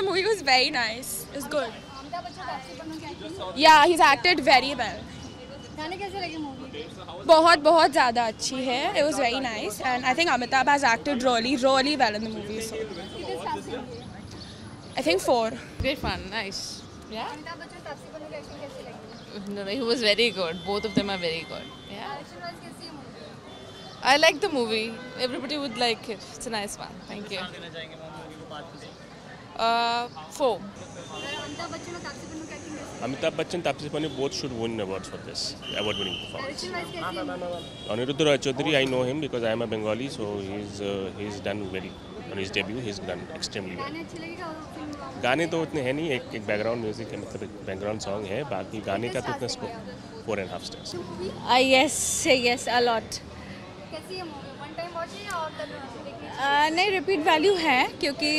The movie was very nice. It was good. Yeah, he's acted very well. गाने कैसे लगे movie बहुत बहुत ज़्यादा अच्छी है It was very nice and I think Amitabh has acted really really well in the movie. So कितने stars देंगे I think four. Great fun, nice. Yeah. Amitabh Bachchan Taapsee Pannu की एक्टिंग कैसी लगी No, he was very good. Both of them are very good. Yeah. Direction wise कैसी है movie I like the movie. Everybody would like it. It's a nice one. Thank you. Uh, four. Amitabh Bachchan, Tapsi Pannu both should win awards for this award-winning performance. है Anirudh Roy Chaudhary, I know him because I am a Bengali, so he's uh, he's done very on his debut. He's done extremely well. गाने अच्छे तो उतने हैं नहीं एक एक background music है मतलब एक बैकग्राउंड सॉन्ग है बाकी गाने का तो उतना four and half stars Uh, yes, yes, a lot. नहीं रिपीट वैल्यू है, क्योंकि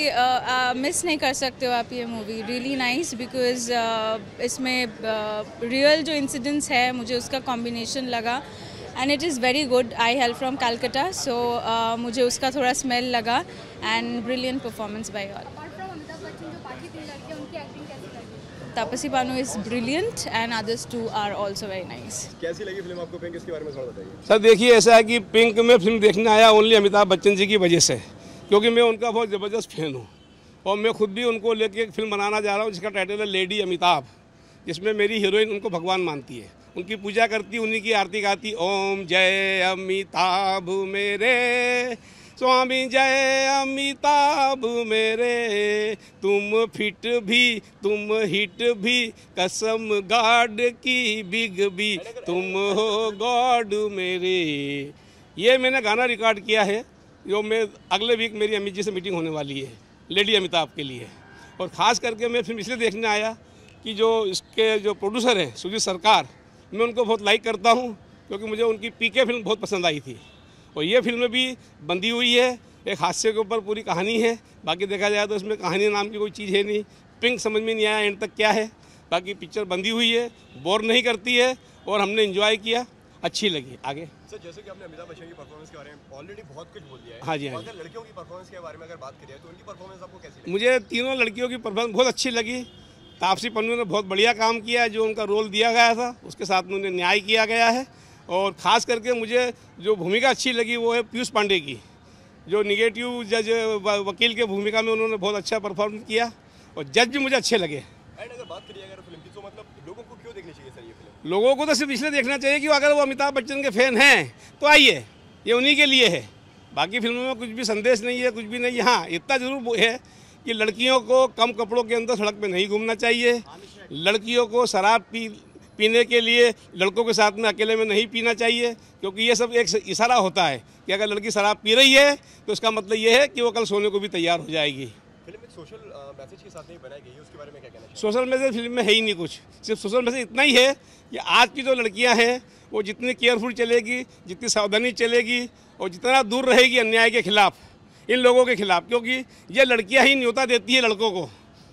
मिस नहीं कर सकते हो आप ये मूवी रियली नाइस बिकॉज़ इसमें रियल जो इंसिडेंट्स है, मुझे उसका कॉम्बिनेशन लगा. And it is very good I help from Calcutta so मुझे उसका थोड़ा स्मेल लगा. And brilliant performance by all apart from Amitabh Bachchan जो बाकी तीन लड़के उनकी एक्टिंग कैसी Taapsee Pannu is brilliant and others too are also very nice कैसी लगी फ़िल्म आपको पिंक इसके बारे में थोड़ा बताइए। सर देखिए ऐसा है कि पिंक में फ़िल्म देखने आया ओनली अमिताभ बच्चन जी की वजह से क्योंकि मैं उनका बहुत ज़बरदस्त फ़ैन हूँ। और मैं खुद भी उनको लेके एक फ़िल्म बनाना जा रहा हूँ जिसका टाइटल है लेडी अमिताभ जिसमें मेरी हीरोइन उनको भगवान मानती है। उनकी पूजा करती उन्हीं की आरती गाती ओम जय अमिताभ मेरे स्वामी जय अमिताभ मेरे। तुम फिट भी, तुम हिट भी, कसम गाड की बिग भी तुम हो गॉड मेरे। ये मैंने गाना रिकॉर्ड किया है, जो मैं अगले वीक मेरी अमित जी से मीटिंग होने वाली है, लेडी अमिताभ के लिए। और ख़ास करके मैं फ़िल्म इसलिए देखने आया कि जो इसके जो प्रोड्यूसर हैं, सुजीत सरकार, मैं उनको बहुत लाइक करता हूँ, क्योंकि मुझे उनकी पीके फ़िल्म बहुत पसंद आई थी। और ये फ़िल्म भी बंधी हुई है एक हादसे के ऊपर पूरी कहानी है। बाकी देखा जाए तो इसमें कहानी नाम की कोई चीज़ है नहीं। पिंक समझ में नहीं आया एंड तक क्या है। बाकी पिक्चर बंधी हुई है बोर नहीं करती है और हमने इन्जॉय किया। अच्छी लगी। आगे। सर जैसे कि आपने अमिताभ बच्चन की परफॉर्मेंस के बारे में ऑलरेडी बहुत कुछ बोल दिया है। हाँ जी, हाँ जी। लड़कियों की परफॉर्मेंस के बारे में अगर बात करें तो उनकी परफॉर्मेंस आपको कैसी लगी? मुझे तीनों लड़कियों की परफॉर्मेंस बहुत अच्छी लगी। तापसी पन्नू ने बहुत बढ़िया काम किया है जो उनका रोल दिया गया था उसके साथ में उन्हें न्याय किया गया है। और ख़ास करके मुझे जो भूमिका अच्छी लगी वो है पीयूष पांडे की। जो निगेटिव जज वकील के भूमिका में उन्होंने बहुत अच्छा परफॉर्म किया और जज भी मुझे अच्छे लगे। एंड अगर बात करिए अगर फ़िल्म की तो मतलब लोगों को क्यों देखनी चाहिए सर ये फ़िल्म लोगों को तो सिर्फ़ इसलिए देखना चाहिए कि अगर वो अमिताभ बच्चन के फ़ैन हैं तो आइए ये उन्हीं के लिए है। बाकी फ़िल्मों में कुछ भी संदेश नहीं है कुछ भी नहीं। है हाँ इतना ज़रूर है कि लड़कियों को कम कपड़ों के अंदर सड़क पे नहीं घूमना चाहिए। लड़कियों को शराब पी पीने के लिए लड़कों के साथ में अकेले में नहीं पीना चाहिए क्योंकि ये सब एक इशारा होता है कि अगर लड़की शराब पी रही है तो इसका मतलब ये है कि वो कल सोने को भी तैयार हो जाएगी। फ़िल्म एक सोशल मैसेज के साथ नहीं बनाई गई है उसके बारे में क्या कहना सोशल मैसेज फ़िल्म में है ही नहीं कुछ। सिर्फ़ सोशल मैसेज इतना ही है कि आज की जो लड़कियाँ हैं वो जितनी केयरफुल चलेगी जितनी सावधानी चलेगी और जितना दूर रहेगी अन्याय के खिलाफ इन लोगों के खिलाफ क्योंकि ये लड़कियाँ ही न्योता देती है लड़कों को।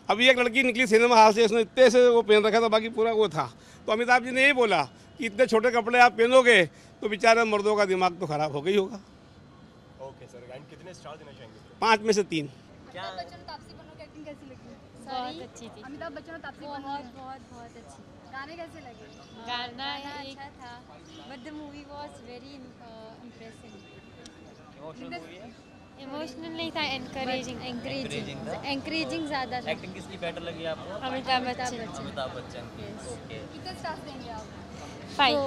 अभी एक लड़की निकली सिनेमा हाल से उसने इतने से वो पहन रखा था बाकी पूरा वो था। तो अमिताभ जी ने यही बोला कि इतने छोटे कपड़े आप पहनोगे तो बेचारे मर्दों का दिमाग तो खराब हो गई होगा। ओके सर एंड कितने स्टार देना चाहेंगे पाँच में से तीन। अमिताभ बच्चन और तापसी पन्नू की एक्टिंग कैसी लगी? बहुत अच्छी थी। अमिताभ बच्चन और तापसी बहुत बहुत बहुत अच्छी। गाने कैसे लगे? गाना अच्छा था। But the movie was very impressive emotional नहीं था एनकरेजिंग एनकरेजिंग एनकरेजिंग ज़्यादा था। एक्टिंग किसकी बेटर लगी आपको? अमिताभ बच्चन। अमिताभ बच्चन। की। ओके कितने स्टार्स देंगे आप फाइव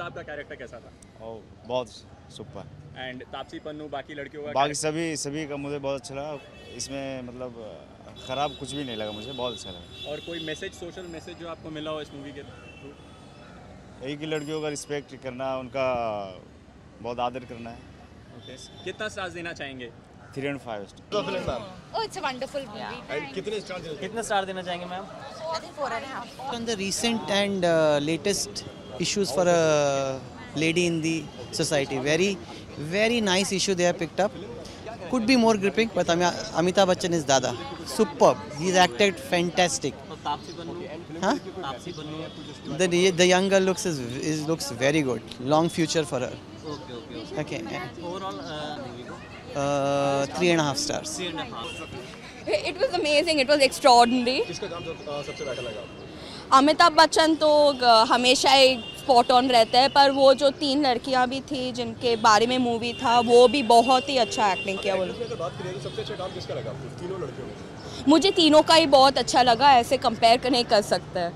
आपका कैरेक्टर कैसा था? और बहुत सुपर एंड तापसी पन्नू बाकी लड़कियों का बाकी सभी सभी का मुझे बहुत अच्छा लगा। इसमें मतलब ख़राब कुछ भी नहीं लगा मुझे बहुत अच्छा लगा। और कोई मैसेज सोशल मैसेज जो आपको मिला हो इस मूवी के थ्रू? यही कि लड़कियों का रिस्पेक्ट करना उनका बहुत आदर करना है। ओके कितना स्टार्स देना चाहेंगे? थ्री एंड फाइव स्टार देना चाहेंगे ma'am the recent and latest issues for a lady in the society very very nice issue they are picked up could be more gripping but Amitabh Bachchan is दादा super he is acted fantastic the looks is looks very good long future for uh okay Uh, three and a half stars. Amazing it was. It was amazing. It was extraordinary. किसका काम सबसे better लगा अमिताभ बच्चन तो हमेशा एक spot on रहता है पर वो जो तीन लड़कियाँ भी थी जिनके बारे में मूवी था वो भी बहुत ही अच्छा एक्टिंग किया वो मुझे तीनों का ही बहुत अच्छा लगा ऐसे कंपेयर करने कर सकते हैं।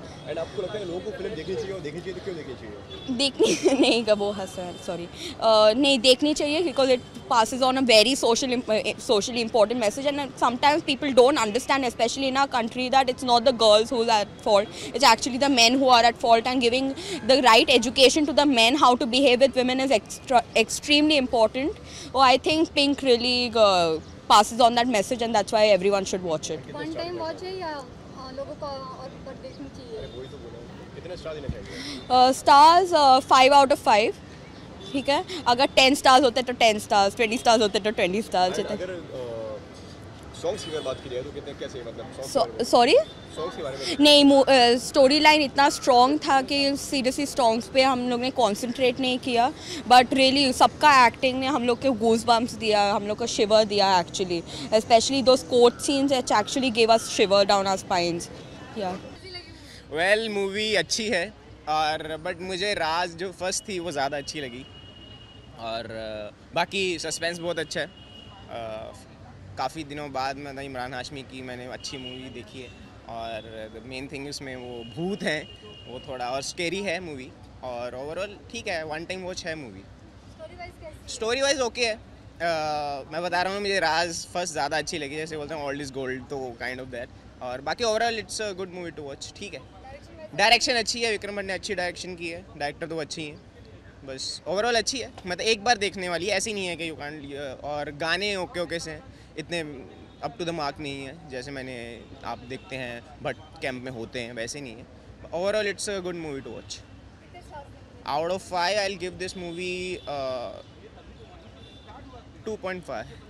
देखनी नहीं का हसन सॉरी नहीं देखनी चाहिए because it pass is on a very social socially important message and sometimes people don't understand specially in our country that it's not the girls whose at fault it's actually the man who are at fault and giving the right education to the man how to behave with women is extra extremely important वो I think pink really passes on that message and that's why everyone should watch it One time watch है या हाँ, लोगों को और देखनी चाहिए तो हूँ। कितने स्टार देना चाहिए uh, stars uh, five out of five ठीक है अगर टेन स्टार्स होते तो टेन स्टार्स ट्वेंटी स्टार्स होते तो ट्वेंटी स्टार्स अगर सॉन्ग्स की अगर बात की जाए तो कितने कैसे मतलब सॉरी सॉन्ग्स के बारे में नहीं स्टोरी लाइन इतना स्ट्रॉन्ग था कि सीरियसली सॉन्ग्स पे हम लोग ने कॉन्सेंट्रेट नहीं किया। बट रियली सबका एक्टिंग ने हम लोग के गूज बम्स दिया हम लोग को शिवर दिया एक्चुअली स्पेशली दो court scenes H actually gave us shiver down our spines yeah well movie अच्छी है और बट मुझे राज जो फ़र्स्ट थी वो ज़्यादा अच्छी लगी। और बाकी सस्पेंस बहुत अच्छा है। काफ़ी दिनों बाद मतलब इमरान हाशमी की मैंने अच्छी मूवी देखी है। और मेन थिंग उसमें वो भूत हैं वो थोड़ा और स्केरी है मूवी और ओवरऑल ठीक है वन टाइम वॉच है मूवी स्टोरी वाइज ओके है। अ, मैं बता रहा हूँ मुझे राज फ़र्स्ट ज़्यादा अच्छी लगी जैसे बोलते हैं ओल्ड इज़ गोल्ड तो काइंड ऑफ़ दैट और बाकी overall it's a good movie to watch ठीक है। डायरेक्शन अच्छी है विक्रम भट्ट ने अच्छी डायरेक्शन की है डायरेक्टर तो अच्छी हैं। बस ओवरऑल अच्छी है मतलब एक बार देखने वाली है ऐसी नहीं है कि यू कांट और गाने ओके ओके से हैं। इतने अप टू द मार्क नहीं है जैसे मैंने आप देखते हैं भट कैंप में होते हैं वैसे नहीं है। Overall it's a good movie to watch out of 5 i'll give this movie uh, 2.5